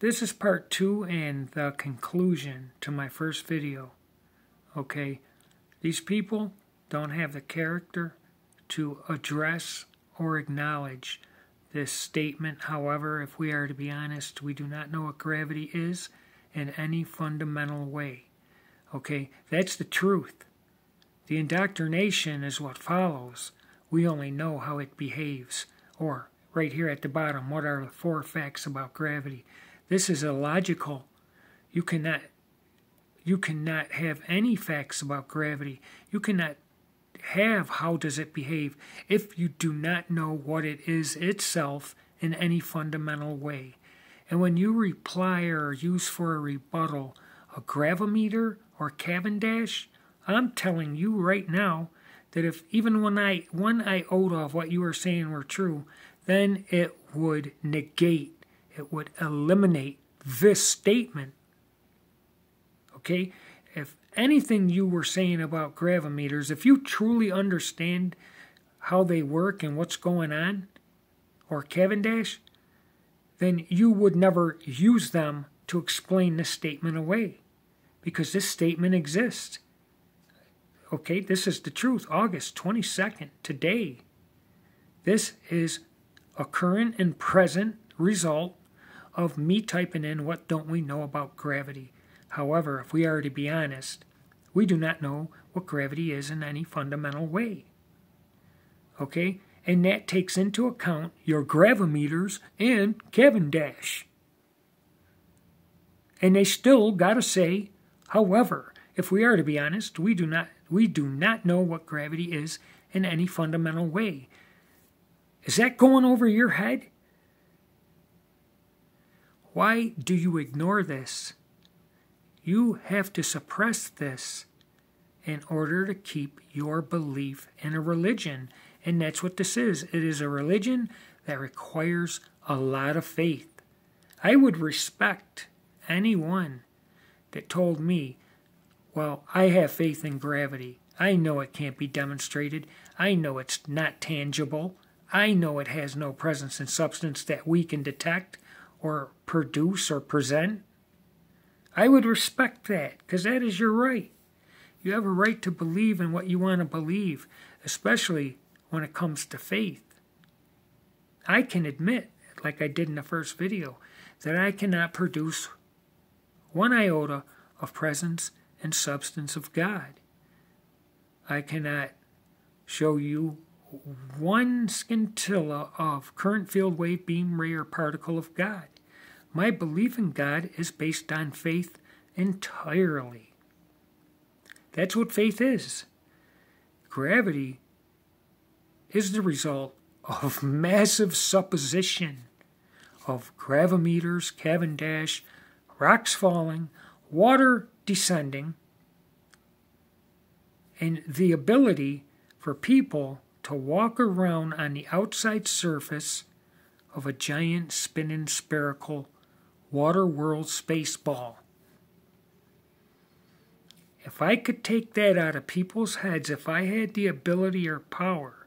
This is part two and the conclusion to my first video. Okay, these people don't have the character to address or acknowledge this statement. However, if we are to be honest, we do not know what gravity is in any fundamental way. Okay, that's the truth. The indoctrination is what follows. We only know how it behaves. Or, right here at the bottom, what are the four facts about gravity? This is illogical. You cannot you cannot have any facts about gravity. You cannot have how does it behave if you do not know what it is itself in any fundamental way. And when you reply or use for a rebuttal a gravimeter or Cavendish, I'm telling you right now that if even one, I, one iota of what you are saying were true, then it would negate, it would eliminate this statement. Okay? If anything you were saying about gravimeters, if you truly understand how they work and what's going on, or Cavendish, then you would never use them to explain this statement away because this statement exists. Okay, this is the truth. August 22nd, today. This is a current and present result of me typing in what don't we know about gravity. However, if we are to be honest, we do not know what gravity is in any fundamental way. Okay? And that takes into account your gravimeters and Cavendish. And they still got to say, however, if we are to be honest, we do not we do not know what gravity is in any fundamental way. Is that going over your head? Why do you ignore this? You have to suppress this in order to keep your belief in a religion. And that's what this is. It is a religion that requires a lot of faith. I would respect anyone that told me well, I have faith in gravity. I know it can't be demonstrated. I know it's not tangible. I know it has no presence in substance that we can detect or produce or present. I would respect that because that is your right. You have a right to believe in what you want to believe, especially when it comes to faith. I can admit, like I did in the first video, that I cannot produce one iota of presence and substance of God. I cannot show you one scintilla of current field wave beam ray or particle of God. My belief in God is based on faith entirely. That's what faith is. Gravity is the result of massive supposition of gravimeters, Cavendish, rocks falling, water descending, and the ability for people to walk around on the outside surface of a giant spinning spherical water world space ball. If I could take that out of people's heads, if I had the ability or power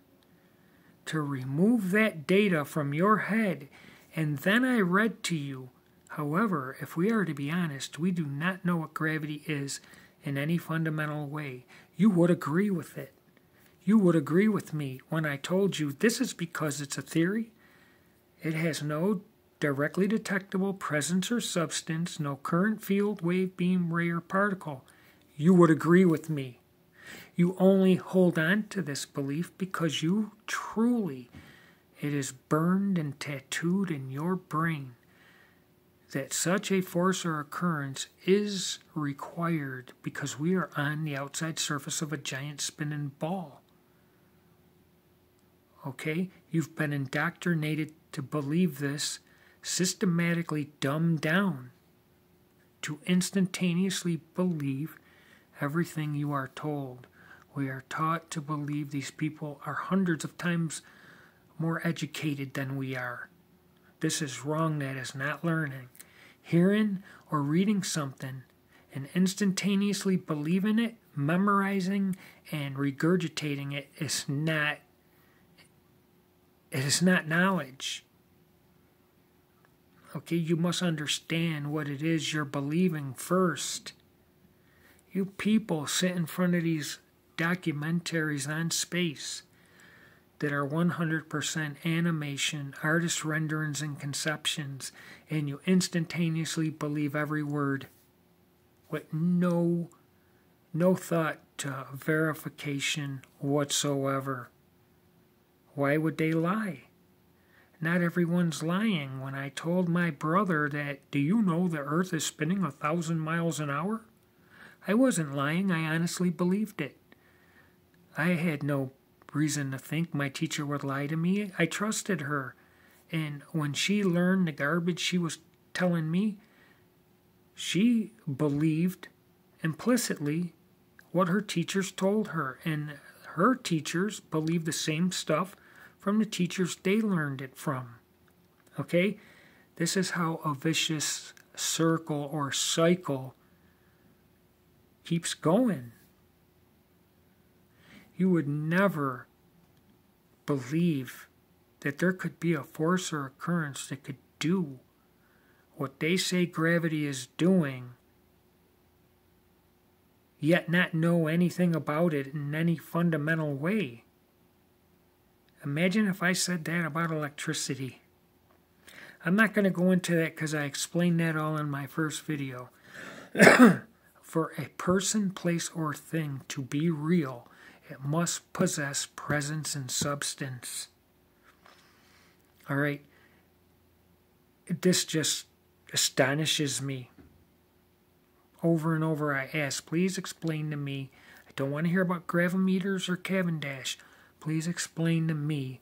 to remove that data from your head, and then I read to you However, if we are to be honest, we do not know what gravity is in any fundamental way. You would agree with it. You would agree with me when I told you this is because it's a theory. It has no directly detectable presence or substance, no current field, wave, beam, ray, or particle. You would agree with me. You only hold on to this belief because you truly, it is burned and tattooed in your brain that such a force or occurrence is required because we are on the outside surface of a giant spinning ball. Okay? You've been indoctrinated to believe this, systematically dumbed down to instantaneously believe everything you are told. We are taught to believe these people are hundreds of times more educated than we are. This is wrong, that is not learning hearing or reading something and instantaneously believing it, memorizing and regurgitating it is not it is not knowledge. Okay, you must understand what it is you're believing first. You people sit in front of these documentaries on space that are 100% animation, artist renderings, and conceptions, and you instantaneously believe every word with no no thought to verification whatsoever. Why would they lie? Not everyone's lying. When I told my brother that, do you know the earth is spinning a thousand miles an hour? I wasn't lying. I honestly believed it. I had no reason to think my teacher would lie to me. I trusted her. And when she learned the garbage she was telling me, she believed implicitly what her teachers told her. And her teachers believed the same stuff from the teachers they learned it from. Okay? This is how a vicious circle or cycle keeps going. You would never believe that there could be a force or occurrence that could do what they say gravity is doing, yet not know anything about it in any fundamental way. Imagine if I said that about electricity. I'm not going to go into that because I explained that all in my first video. For a person, place, or thing to be real, it must possess presence and substance. All right. This just astonishes me. Over and over, I ask, please explain to me. I don't want to hear about gravimeters or Cavendish. Please explain to me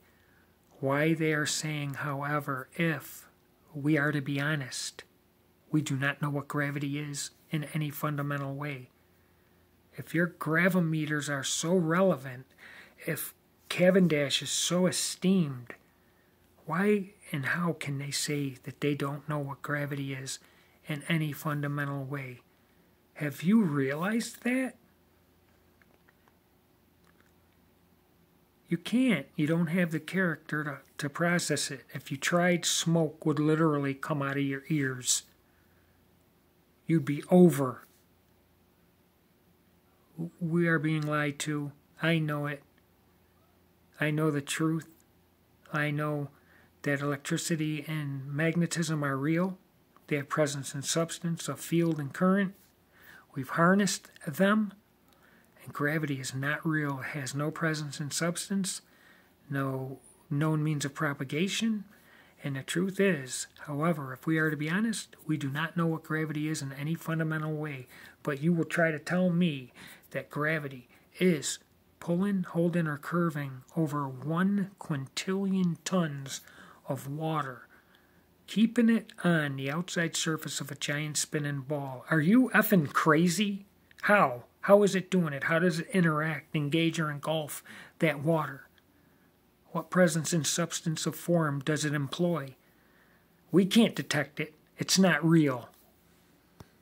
why they are saying, however, if we are to be honest, we do not know what gravity is in any fundamental way. If your gravimeters are so relevant, if Cavendish is so esteemed, why and how can they say that they don't know what gravity is in any fundamental way? Have you realized that? You can't. You don't have the character to, to process it. If you tried, smoke would literally come out of your ears. You'd be over. We are being lied to. I know it. I know the truth. I know that electricity and magnetism are real. They have presence and substance of field and current. We've harnessed them gravity is not real, has no presence and substance, no known means of propagation. And the truth is, however, if we are to be honest, we do not know what gravity is in any fundamental way. But you will try to tell me that gravity is pulling, holding, or curving over one quintillion tons of water, keeping it on the outside surface of a giant spinning ball. Are you effing crazy? How? How is it doing it? How does it interact, engage, or engulf that water? What presence and substance of form does it employ? We can't detect it. It's not real.